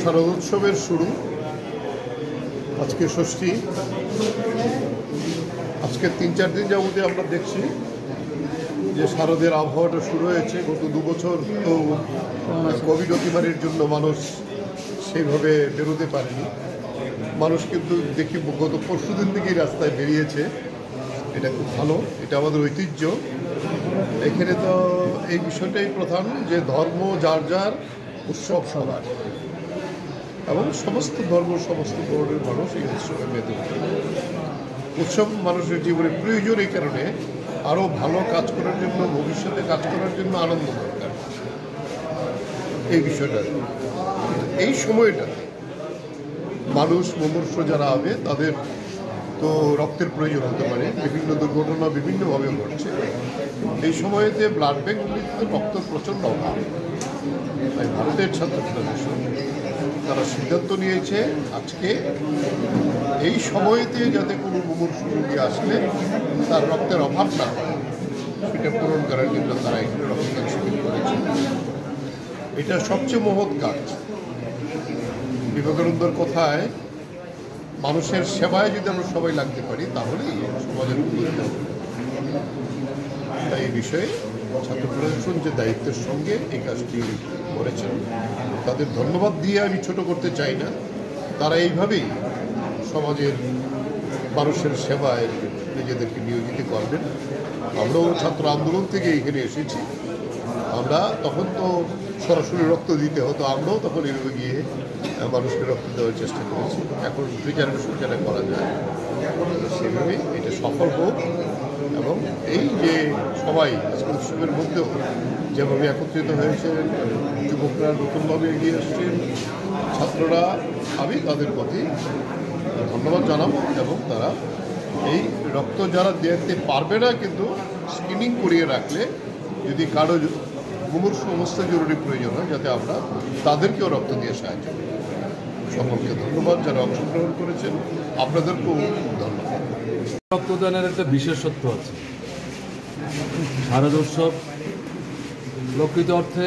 শারদোৎসবের শুরু। আজকে ষষ্ঠী। আজকে তিন চার দিন যাবতীয় আমরা দেখছি। যে শারদের আবহাওয়াটা শুরু হয়েছে, গত দু বছর তো কোভিড অতিমারির জন্য মানুষ সেইভাবে বেরোতে পারেনি। মানুষ কিন্তু দেখি গত পরশু দিন থেকেই রাস্তায় বেরিয়েছে। এটা খুব ভালো, এটা আমাদের ঐতিহ্য। এখানে তো এই বিষয়টাই প্রধান যে ধর্ম, যার যার উৎসব সবার। এবং সমস্ত ধর্ম, সমস্ত বর্ণের মানুষ এই উৎসবে মেতে উৎসব মানুষের জীবনে প্রয়োজন এই কারণে আরও ভালো কাজ করার জন্য, ভবিষ্যতে কাজ করার জন্য আনন্দ দরকার। এই বিষয়টা। এই সময়টা মানুষ মুমূর্ষ যারা হবে, তাদের তো রক্তের প্রয়োজন হতে পারে। বিভিন্ন দুর্ঘটনা বিভিন্নভাবে ঘটছে। এই সময়তে ব্লাড ব্যাঙ্কগুলিতে রক্ত প্রচণ্ড অভাব। তাই ভারতের ছাত্র ফেডারেশন তারা সিদ্ধান্ত নিয়েছে আজকে এই সময়তে যাতে কোনো মুমূর্ষু রোগী আসলে তার রক্তের অভাব না হয়, সেটা পূরণ করার জন্য তারা এখানে রক্তদান শিবির করেছে। এটা সবচেয়ে মহৎ কাজ। বিবেকানন্দর কথায়, মানুষের সেবায় যদি আমরা সবাই লাগতে পারি, তাহলেই সমাজের উন্নতি হবে। তাই এই বিষয়ে ছাত্র ফেডারেশন যে দায়িত্বের সঙ্গে এই কাজটি করেছেন। তাদের ধন্যবাদ দিয়ে আমি ছোট করতে চাই না। তারা এইভাবেই সমাজের মানুষের সেবায় নিজেদেরকে নিয়োজিত করবেন। আমরাও ছাত্র আন্দোলন থেকে এখানে এসেছি। আমরা তখন তো সরাসরি রক্ত দিতে হতো, আমরাও তখন এভাবে গিয়ে মানুষকে রক্ত দেওয়ার চেষ্টা করেছি। এখন রিজার্ভেশন যেটা করা যায়। সেভাবে এটা সফল হোক। এবং এই যে সবাই উৎসবের মধ্যেও যেভাবে একত্রিত হয়েছে, যুবকরা নতুনভাবে এগিয়ে আসছেন, ছাত্ররা, আমি তাদের প্রতি ধন্যবাদ জানাব এবং তারা এই রক্ত যারা দেখতে পারবে না কিন্তু স্ক্রিনিং করিয়ে রাখলে যদি কারও মুমূর্ষ অবস্থা জরুরি প্রয়োজন হয়, যাতে আমরা তাদেরকেও রক্ত দিয়ে সাহায্য করি। সকলকে ধন্যবাদ যারা অংশগ্রহণ করেছেন। আপনাদেরকেও ধন্যবাদ। রক্তদানের একটা বিশেষত্ব আছে। শারদ উৎসব প্রকৃত অর্থে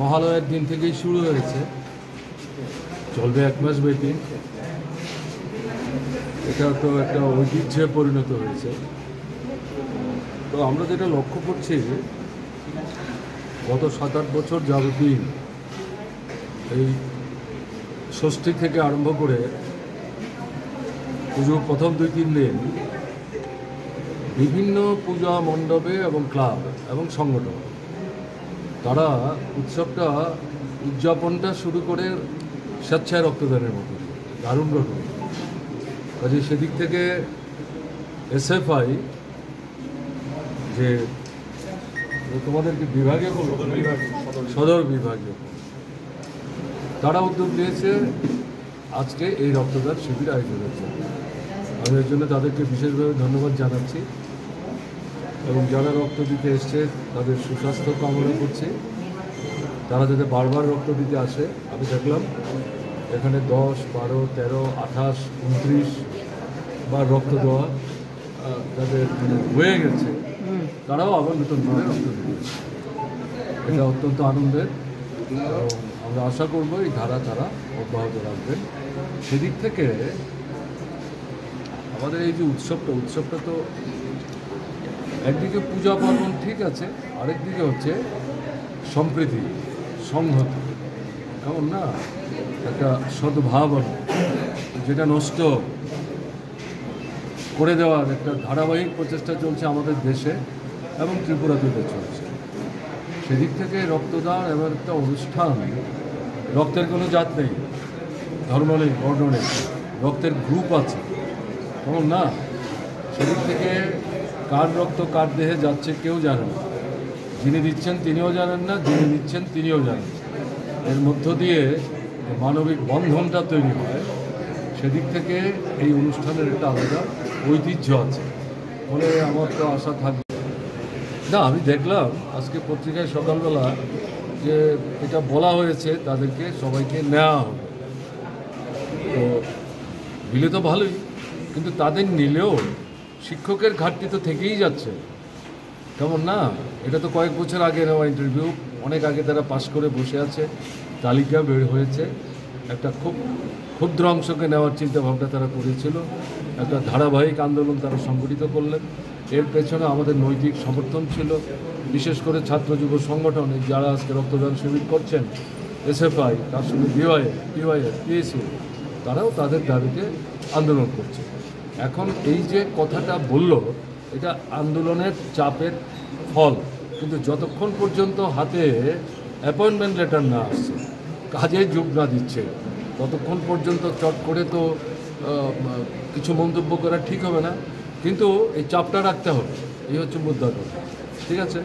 মহালয়ের দিন থেকেই শুরু হয়েছে। চলবে এক মাস ব্যাপী। এটা তো একটা ঐতিহ্যে পরিণত হয়েছে। তো আমরা যেটা লক্ষ্য করছি গত সাত আট বছর যাবতীয় এই ষষ্ঠী থেকে আরম্ভ করে পুজো প্রথম দুই তিন দিন বিভিন্ন পূজা মণ্ডপে এবং ক্লাব এবং সংগঠন তারা উৎসবটা উদযাপনটা শুরু করে স্বেচ্ছায় রক্তদানের মতো দারুণ রকম কাজে সেদিক থেকে এসএফআই যে তোমাদেরকে বিভাগে বলব সদর বিভাগে। তারা উদ্যোগ নিয়েছে, আজকে এই রক্তদান শিবির আয়োজন জন্য আমি এর জন্য তাদেরকে বিশেষভাবে ধন্যবাদ জানাচ্ছি এবং যারা রক্ত দিতে এসছে, তাদের সুস্বাস্থ্য কামনা করছি। তারা যাতে বারবার রক্ত দিতে আসে, আমি দেখলাম এখানে দশ, বারো, তেরো, আঠাশ, উনত্রিশ বার রক্ত দেওয়া তাদের মানে হয়ে গেছে। তারাও আবার নতুন করে রক্ত দিতে এটা অত্যন্ত আনন্দের। আমরা আশা করব এই ধারা তারা অব্যাহত রাখবেন। সেদিক থেকে আমাদের এই যে উৎসবটা উৎসবটা তো একদিকে পূজা পার্বণ ঠিক আছে আরেকদিকে হচ্ছে সম্প্রীতি, সংহতি। এমন না? একটা সদ্ভাবনা, যেটা নষ্ট করে দেওয়ার একটা ধারাবাহিক প্রচেষ্টা চলছে আমাদের দেশে এবং ত্রিপুরাতে চলছে। সেদিক থেকে রক্তদান এবার একটা অনুষ্ঠান রক্তের কোনো জাত নেই, ধর্ম নেই, বর্ণ নেই, রক্তের গ্রুপ আছে। কেমন না? সেদিক থেকে কার রক্ত কার দেহে যাচ্ছে কেউ জানে না। যিনি দিচ্ছেন তিনিও জানেন না, যিনি দিচ্ছেন তিনিও জানেন এর মধ্য দিয়ে মানবিক বন্ধনটা তৈরি হয়, সেদিক থেকে এই অনুষ্ঠানের একটা আলাদা ঐতিহ্য আছে। বলে আমার তো আশা থাকবে না, আমি দেখলাম আজকে পত্রিকায় সকালবেলা যে এটা বলা হয়েছে তাদেরকে সবাইকে নেওয়া হবে তো নিলে তো ভালোই, কিন্তু তাদের নিলেও শিক্ষকের ঘাটতি তো থেকেই যাচ্ছে। কেমন না? এটা তো কয়েক বছর আগে নেওয়া ইন্টারভিউ অনেক আগে তারা পাশ করে বসে আছে, তালিকা বের হয়েছে। একটা খুব ক্ষুদ্র অংশকে নেওয়ার চিন্তাভাবনা তারা করেছিল। একটা ধারাবাহিক আন্দোলন তারা সংগঠিত করলেন। এর পেছনে আমাদের নৈতিক সমর্থন ছিল। বিশেষ করে ছাত্র যুব সংগঠনে যারা আজকে রক্তদান শিবির করছেন, এসএফআই তার সঙ্গে বিওয়াই পিওয়াইএস পিএসইউ তারাও তাদের দাবিতে আন্দোলন করছে। এখন এই যে কথাটা বলল, এটা আন্দোলনের চাপের ফল। কিন্তু যতক্ষণ পর্যন্ত হাতে অ্যাপয়েন্টমেন্ট লেটার না আসছে, কাজে যোগ না দিচ্ছে, ততক্ষণ পর্যন্ত চট করে তো কিছু মন্তব্য করা ঠিক হবে না। কিন্তু এই চাপটা রাখতে হবে, এই হচ্ছে মুদ্রা কথা। ঠিক আছে?